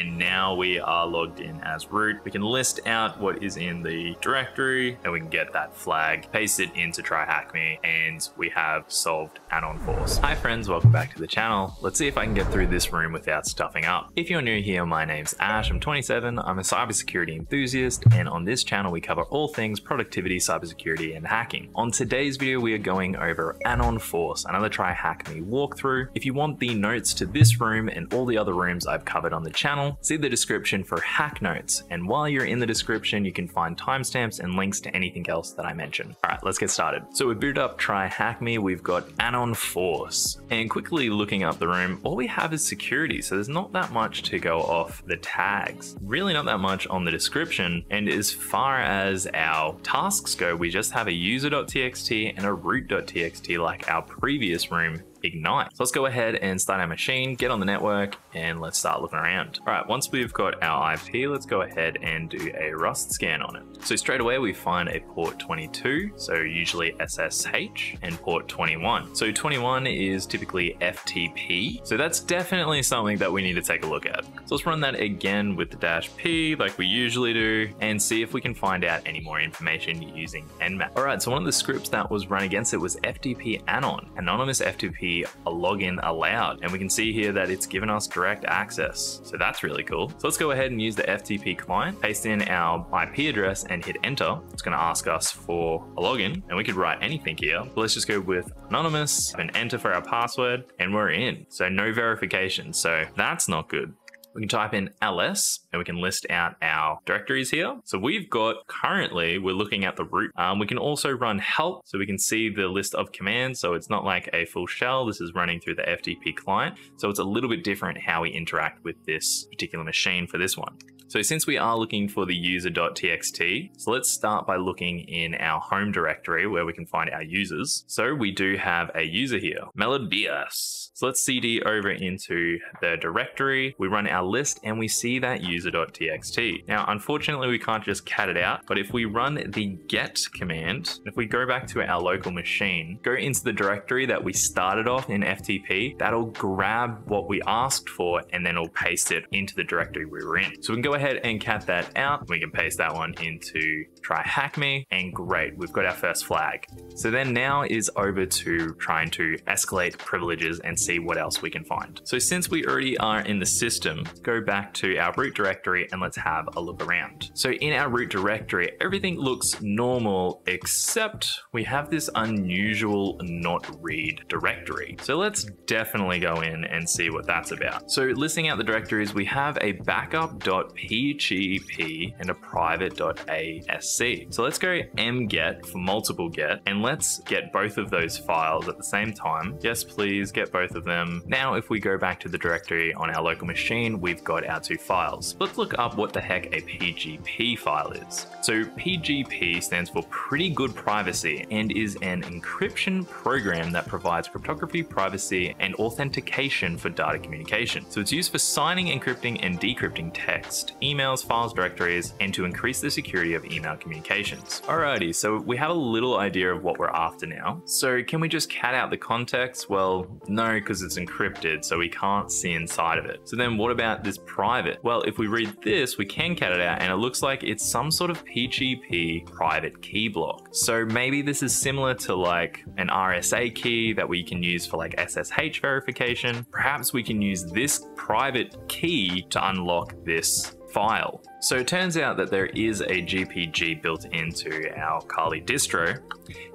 And now we are logged in as root. We can list out what is in the directory and we can get that flag, paste it into TryHackMe, and we have solved Anon Force. Hi friends, welcome back to the channel. Let's see if I can get through this room without stuffing up. If you're new here, my name's Ash, I'm 27, I'm a cybersecurity enthusiast, and on this channel we cover all things productivity, cybersecurity, and hacking. On today's video, we are going over Anon Force, another TryHackMe walkthrough. If you want the notes to this room and all the other rooms I've covered on the channel, see the description for hack notes. And while you're in the description, you can find timestamps and links to anything else that I mention. All right, let's get started. So we booted up TryHackMe, we've got Anon Force. And quickly looking up the room, all we have is security. So there's not that much to go off the tags. Really not that much on the description. And as far as our tasks go, we just have a user.txt and a root.txt like our previous room Ignite. So let's go ahead and start our machine, get on the network, and let's start looking around. All right, once we've got our IP, let's go ahead and do a rust scan on it. So straight away we find a port 22, so usually SSH, and port 21. So 21 is typically FTP, so that's definitely something that we need to take a look at. So let's run that again with the dash P like we usually do, and see if we can find out any more information using Nmap. All right, so one of the scripts that was run against it was FTP Anon, anonymous FTP a login allowed. And we can see here that it's given us direct access. So that's really cool. So let's go ahead and use the FTP client, paste in our IP address and hit enter. It's going to ask us for a login and we could write anything here. But let's just go with anonymous and enter for our password and we're in. So no verification. So that's not good we can type in ls and we can list out our directories here. So we've got currently, we're looking at the root. Um, we can also run help so we can see the list of commands. So it's not like a full shell. This is running through the FTP client. So it's a little bit different how we interact with this particular machine for this one. So since we are looking for the user.txt, so let's start by looking in our home directory where we can find our users. So we do have a user here, Melodias. So let's cd over into the directory. We run our list and we see that user.txt. Now, unfortunately, we can't just cat it out, but if we run the get command, if we go back to our local machine, go into the directory that we started off in FTP, that'll grab what we asked for and then it'll paste it into the directory we were in. So we can go ahead and cat that out. We can paste that one into try hack me and great, we've got our first flag. So then now is over to trying to escalate privileges and see what else we can find. So since we already are in the system, go back to our root directory and let's have a look around. So in our root directory, everything looks normal except we have this unusual not read directory. So let's definitely go in and see what that's about. So listing out the directories, we have a backup.pgp and a private.asc. So let's go mget for multiple get and let's get both of those files at the same time. Yes, please get both of them. Now, if we go back to the directory on our local machine, we've got our two files. Let's look up what the heck a PGP file is. So PGP stands for Pretty Good Privacy and is an encryption program that provides cryptography, privacy, and authentication for data communication. So it's used for signing, encrypting, and decrypting text, emails, files, directories, and to increase the security of email communications. Alrighty, so we have a little idea of what we're after now. So can we just cat out the context? Well, no, because it's encrypted, so we can't see inside of it. So then what about this private? Well, if we read this, we can cat it out and it looks like it's some sort of PGP private key block. So maybe this is similar to like an RSA key that we can use for like SSH verification. Perhaps we can use this private key to unlock this file. So it turns out that there is a GPG built into our Kali distro.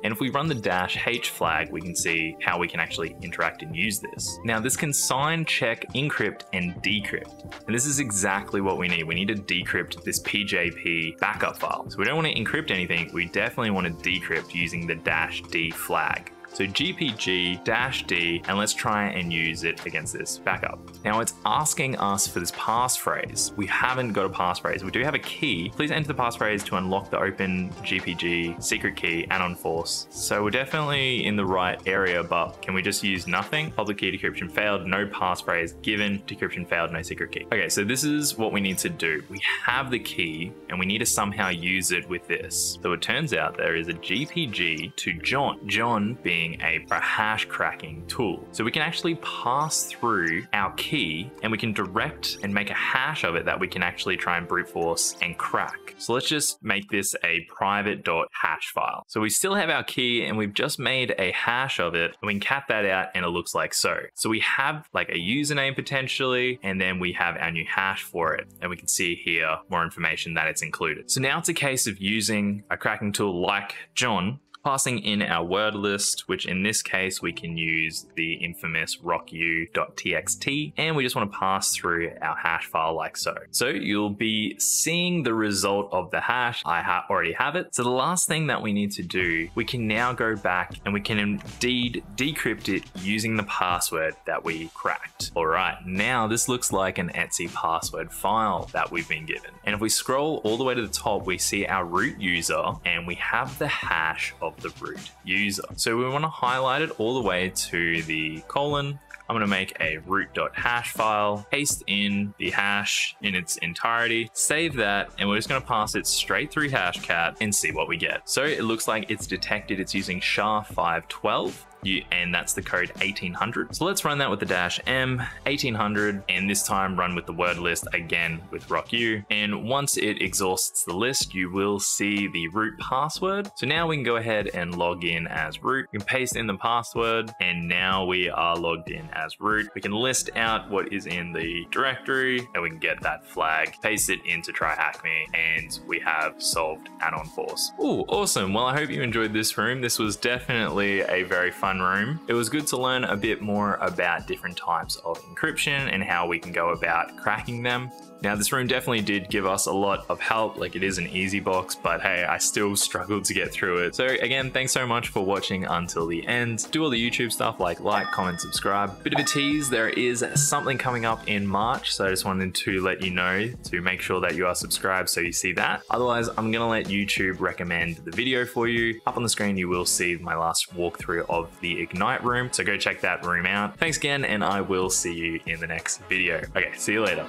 And if we run the dash H flag, we can see how we can actually interact and use this. Now this can sign, check, encrypt, and decrypt. And this is exactly what we need. We need to decrypt this PJP backup file. So we don't want to encrypt anything. We definitely want to decrypt using the dash D flag. So GPG-D, and let's try and use it against this backup. Now it's asking us for this passphrase. We haven't got a passphrase. We do have a key. Please enter the passphrase to unlock the open GPG secret key Anon Force. So we're definitely in the right area, but can we just use nothing? Public key decryption failed, no passphrase given, decryption failed, no secret key. Okay, so this is what we need to do. We have the key and we need to somehow use it with this. So it turns out there is a GPG to John, John being a, hash cracking tool. So we can actually pass through our key and we can direct and make a hash of it that we can actually try and brute force and crack. So let's just make this a private.hash file. So we still have our key and we've just made a hash of it and we can cap that out and it looks like so. So we have like a username potentially and then we have our new hash for it and we can see here more information that it's included. So now it's a case of using a cracking tool like John passing in our word list, which in this case we can use the infamous rocku.txt, and we just want to pass through our hash file like so. So you'll be seeing the result of the hash. I ha already have it. So the last thing that we need to do, we can now go back and we can indeed decrypt it using the password that we cracked. All right, now this looks like an Etsy password file that we've been given. And if we scroll all the way to the top, we see our root user and we have the hash of the root user. So we want to highlight it all the way to the colon. I'm going to make a root.hash file, paste in the hash in its entirety, save that, and we're just going to pass it straight through Hashcat and see what we get. So it looks like it's detected it's using SHA-512 you, and that's the code 1800. So let's run that with the dash M 1800 and this time run with the word list again with rocku. And once it exhausts the list, you will see the root password. So now we can go ahead and log in as root. We can paste in the password and now we are logged in as root. We can list out what is in the directory and we can get that flag, paste it into TryHackMe and we have solved Anon Force. Ooh, awesome. Well, I hope you enjoyed this room. This was definitely a very fun room. It was good to learn a bit more about different types of encryption and how we can go about cracking them. Now this room definitely did give us a lot of help, like it is an easy box, but hey, I still struggled to get through it. So again, thanks so much for watching until the end. Do all the YouTube stuff like like, comment, subscribe. Bit of a tease, there is something coming up in March, so I just wanted to let you know to make sure that you are subscribed so you see that. Otherwise, I'm gonna let YouTube recommend the video for you. Up on the screen, you will see my last walkthrough of the Ignite room, so go check that room out. Thanks again, and I will see you in the next video. Okay, see you later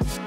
you